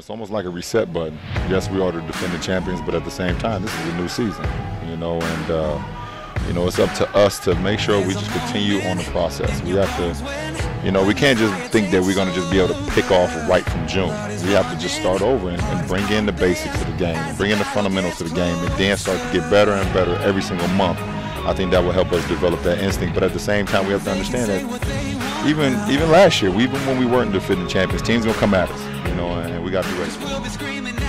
It's almost like a reset button. Yes, we are the defending champions, but at the same time, this is a new season, you know, and uh, you know it's up to us to make sure we just continue on the process. We have to, you know, we can't just think that we're going to just be able to pick off right from June. We have to just start over and, and bring in the basics of the game, bring in the fundamentals of the game, and then start to get better and better every single month. I think that will help us develop that instinct. But at the same time, we have to understand that even even last year, even when we weren't defending champions, teams gonna come at us, you know, and we got the respect.